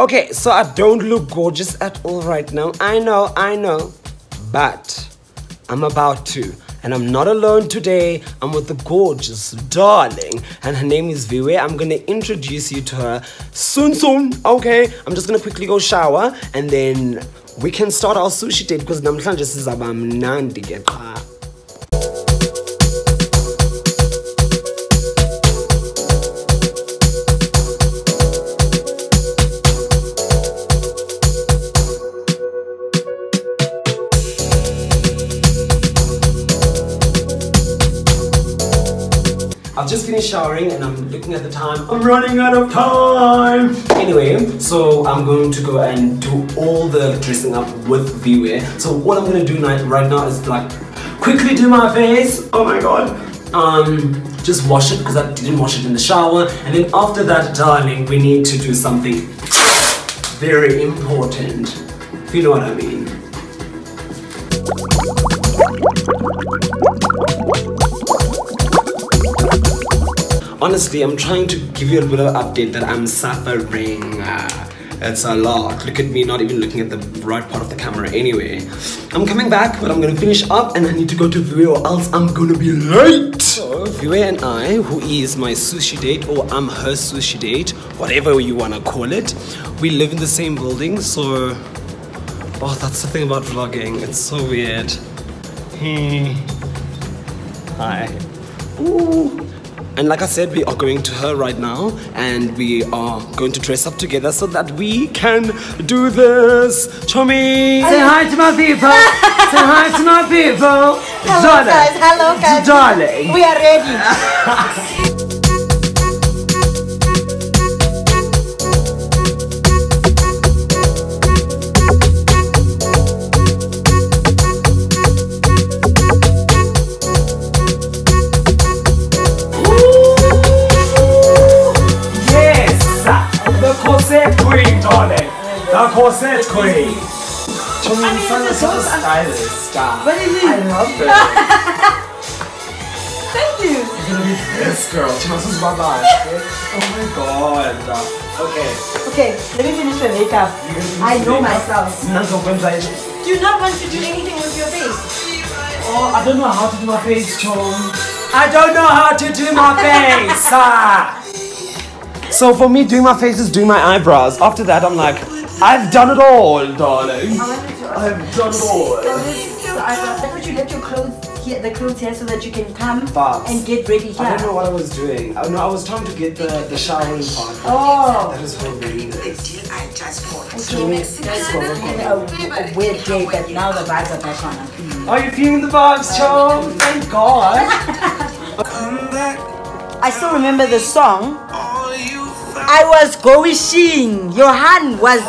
Okay, so I don't look gorgeous at all right now. I know, I know. But I'm about to. And I'm not alone today. I'm with the gorgeous darling. And her name is Viwe. I'm gonna introduce you to her soon soon. Okay. I'm just gonna quickly go shower and then we can start our sushi date because Namtjan just is namhlanje sizaba mnandi ke showering and I'm looking at the time. I'm running out of time. Anyway, so I'm going to go and do all the dressing up with Viwe. So what I'm gonna do right now is like quickly do my face. Oh my god. Um, just wash it because I didn't wash it in the shower. And then after that, darling, we need to do something very important. If you know what I mean. Honestly, I'm trying to give you a little update that I'm suffering. Uh, it's a lot. Look at me not even looking at the right part of the camera anyway. I'm coming back, but I'm gonna finish up and I need to go to Viwe or else I'm gonna be late. So, Viwe and I, who is my sushi date or I'm her sushi date, whatever you wanna call it, we live in the same building, so. Oh, that's the thing about vlogging. It's so weird. Hi. Ooh. And like I said, we are going to her right now and we are going to dress up together so that we can do this. Chomi! Say hi to my people! Say hi to my people! Hello Darling. guys, hello guys. Darling! We are ready. The corset queen! Chomi, you sound like such a stylist. What do you mean? I love it. Thank you. You're gonna be this girl. Chances bye bye. Oh my god. Okay. Okay, let me finish my makeup. I know myself. Nazokwenza Do you not want to do anything with your face? Oh, I don't know how to do my face, Chom. I don't know how to do my face. ah. So for me, doing my face is doing my eyebrows. After that, I'm like, I've done it all, darling. I wanted to I've done it all. So I thought you left your clothes here, the clothes here, so that you can come Babs. and get ready here. I don't know what I was doing. Oh, no, I was trying to get the, the showering part. Oh. That is horrendous. Okay, let's go. It's been a, a weird day, but now the vibes are back on. Are you feeling the vibes, Chom? Thank God. I still remember the song. I was going. Johan was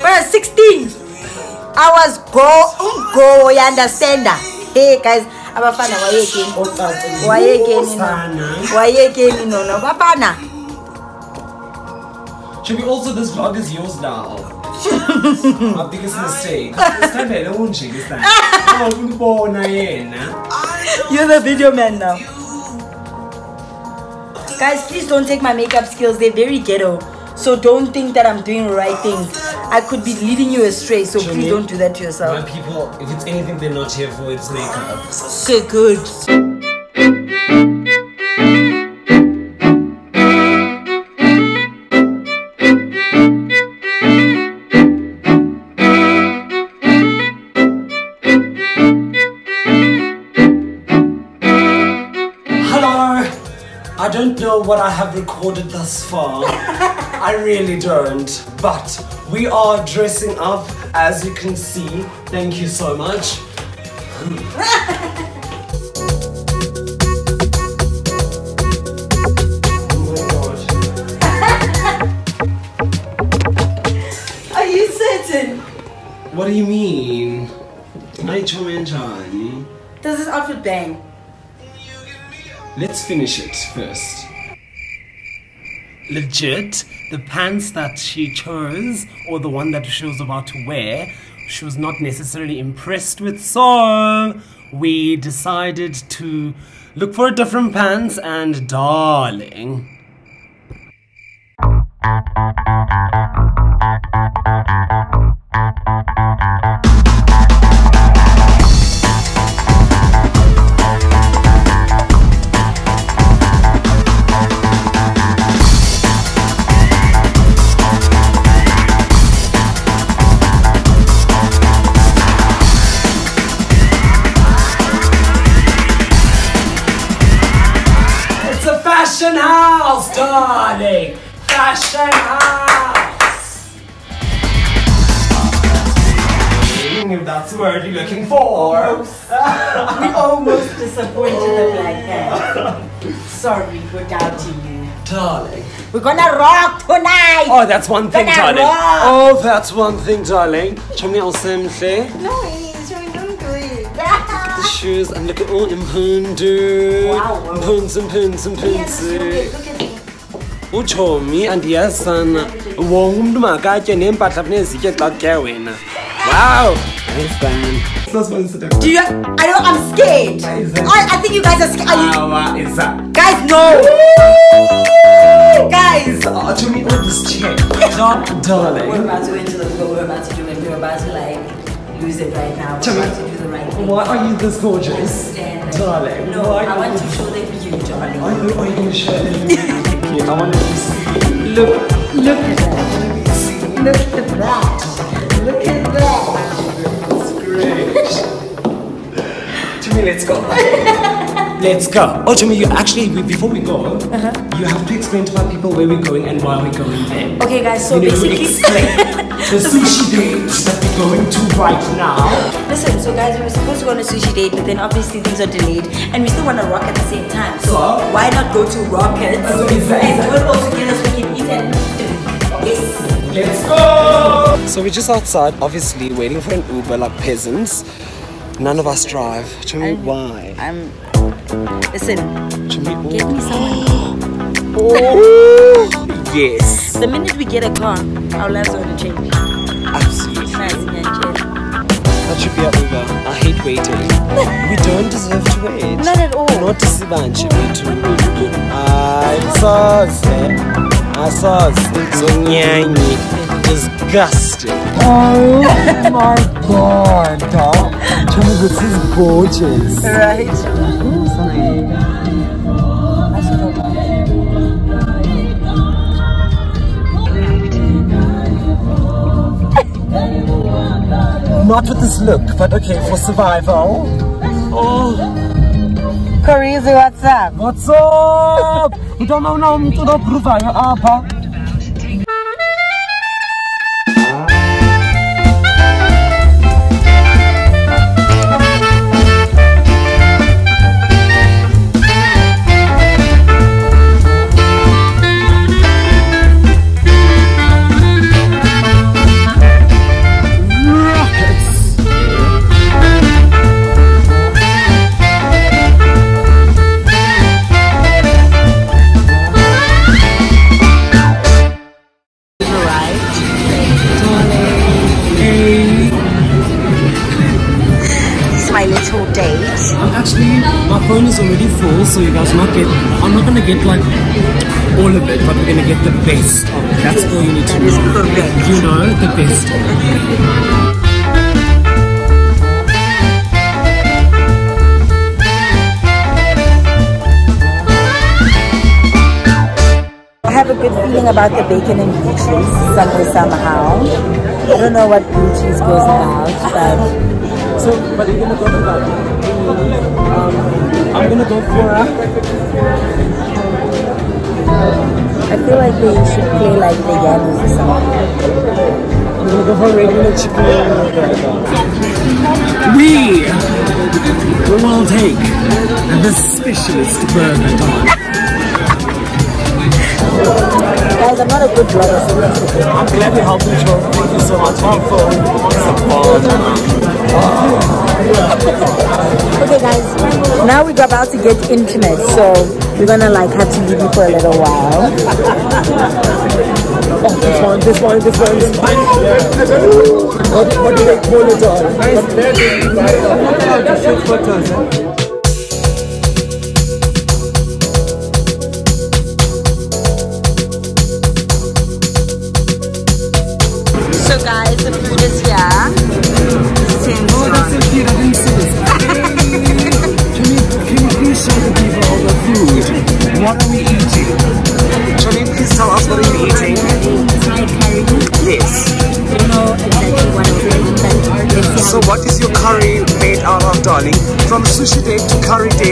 well, 16. I was go go. You understand? that? Hey guys, abafana wayekeni. Wayekeni no. Wayekeni no no. Bafana. Should be also this vlog is yours now. My biggest mistake. Sithandele unje sana. Ukubona yena. You're the video man now. Guys, please don't take my makeup skills. They're very ghetto. So don't think that I'm doing the right things. I could be leading you astray. So please don't do that to yourself. My people, if it's anything they're not here for, it's makeup. Okay, good. Hello. I don't know what I have recorded thus far. I really don't. But we are dressing up, as you can see. Thank you so much. Are you certain? What do you mean? Nacho Manjani. Does this outfit bang? Let's finish it first. Legit, the pants that she chose, or the one that she was about to wear, she was not necessarily impressed with, so we decided to look for different pants, and darling. Looking for. We almost disappointed them like that. Sorry for doubting you. Darling. We're gonna rock tonight. Oh, that's one thing, Gonna darling. rock. Oh, that's one thing, darling. Chumi Osemhle. No, it's really don't do. The shoes and look at all impundu. Wow. Impunds, impunds, Yes, look impunds. at, look at me. utshomi andiyazana wonke umntu makatye neempahla funezitye xa kutya wena wow nice man Do you? I know I'm scared. I, I think you guys are scared. Are you, Awa, is that? guys, no. guys. Oh, to me with this chick. Dar- We're about to enter the flow, we're about to do it, we're about to like lose it right now. We're about to do the right thing. Why are you this gorgeous? Stand. Darling, No, I want you- to show them you, darling. Are you, are you gonna share them? yeah, I want to see. Look, Look at that. Look at that. Let's go. Let's go. Oh, to me, you actually, before we go, uh-huh. you have to explain to my people where we're going and why we're going there. Okay, guys, so You need to basically. explain the sushi date that we're going to right now. Listen, so guys, we were supposed to go on a sushi date, but then obviously things are delayed, and we still want to rock at the same time. So, So? why not go to Rockets? So is that- and we'll also get us we can eat and drink. Yes. Let's go! So we're just outside, obviously waiting for an Uber like peasants. None of us drive. Tell me why. I'm. Listen, Tell me get me someone. Oh, yes, The minute we get a car, our lives are gonna change. absolutely. Nice and chill. That should be our Uber. I hate waiting. we don't deserve to wait. Not at all. Not to Sibanje, we too. Ayisoze. Asoze. Zonyanyi. Disgusting. Oh my god. Tell me this is gorgeous. Right. Not with this look, but okay, for survival. Oh, Crazy, what's up? what's up? nditoma unawo umculo obhruvayo apha. Phone is already full, so you guys not get. I'm not gonna get like all of it, but we're gonna get the best of it. That's all you need to know. You know the best. I have a good feeling about the bacon and blue cheese somewhere somehow. I don't know what blue cheese goes about, but So, but you're gonna go for that. Um, I'm gonna go for a. I feel like they should play like the Yannis or something. I'm gonna go for regular chicken. We will take the specialist burger dog. Guys, I'm not a good vlogger, so that's okay. I'm glad you helped me, Joe. Thank you so much for support. Okay, guys, now we're about to get intimate, so we're gonna like have to leave you for a little while. Oh, this one, this one, this one, this one. What, what do they call it on? Just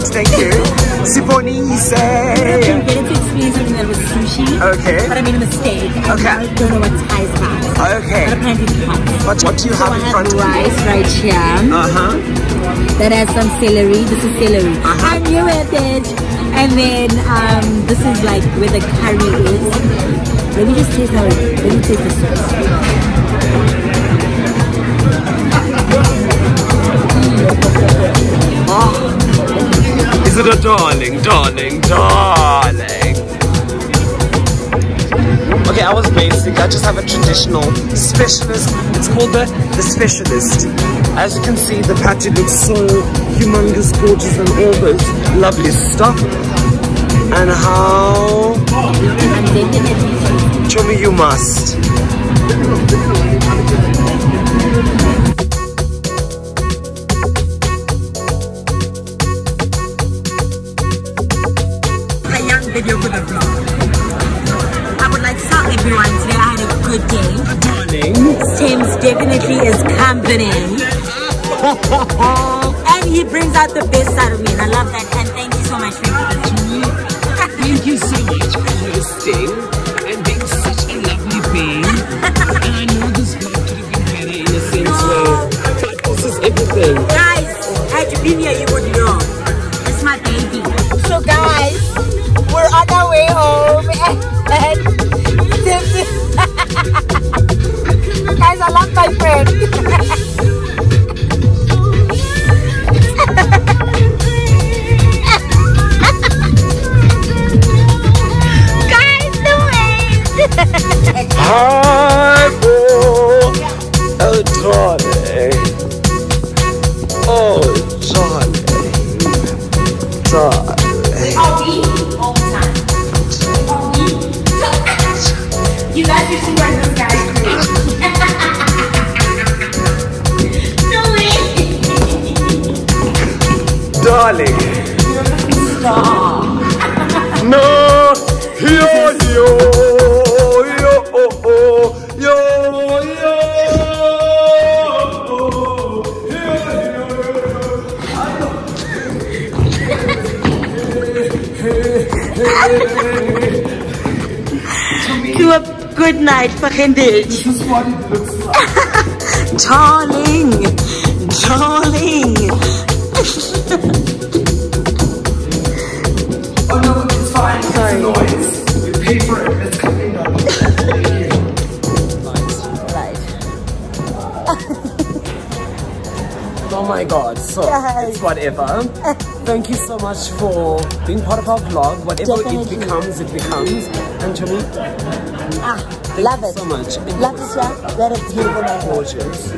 to thank you. Siponise. I've been to experience something that was sushi. Okay. But I made a mistake. Okay. I don't know what Thai is about. Okay. But apparently it's hot. But what do you So have I in front of you? rice right here. Uh-huh. That has some celery. This is celery. Uh-huh. I knew it, bitch. And then um, this is like where the curry is. Let me just taste how it. Let me taste the sauce. Darling, darling, darling? Okay, I was basic. I just have a traditional specialist. It's called the, the specialist. As you can see, the patty looks so humongous, gorgeous, and all this lovely stuff. And how... Show me you must. You so much for hosting and being such a lovely being. and I know this vlog could have been better in a sense where but this is everything. Guys, had you been here you would know. It's my baby. So guys, we're on our way home and guys, I love my friend. way. Darling. No. Yo, yo. Yo, oh, oh. Yo, yo. To a good night, fucking bitch. This is what it looks like. Darling, darling. Oh no, it's fine. Sorry. It's a noise. We pay for it. It's coming up. Oh my god, so it's whatever. Thank you so much for being part of our vlog. Whatever Definitely. it becomes, it becomes. And to me, Ah, thank love you it. so much. Love it, yeah. That is beautiful. gorgeous.